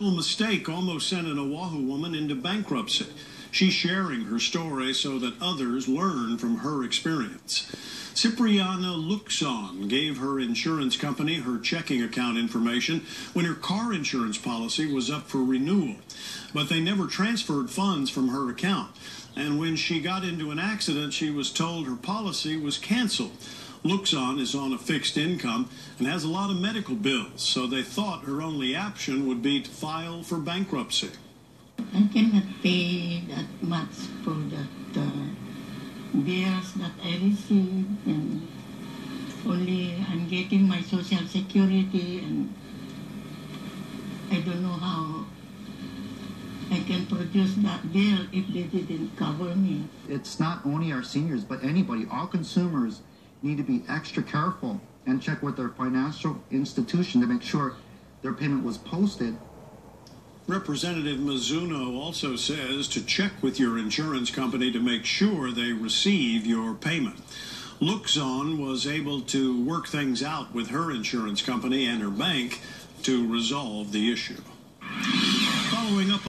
Mistake almost sent an Oahu woman into bankruptcy. She's sharing her story so that others learn from her experience. Cipriana Luxon gave her insurance company her checking account information when her car insurance policy was up for renewal. But they never transferred funds from her account. And when she got into an accident, she was told her policy was canceled. Luxon is on a fixed income and has a lot of medical bills, so they thought her only option would be to file for bankruptcy. I cannot pay that much for that uh, bills that I receive, and only I'm getting my social security, and I don't know how I can produce that bill if they didn't cover me. It's not only our seniors, but anybody, all consumers need to be extra careful and check with their financial institution to make sure their payment was posted. Representative Mizuno also says to check with your insurance company to make sure they receive your payment. Luxon was able to work things out with her insurance company and her bank to resolve the issue. Following up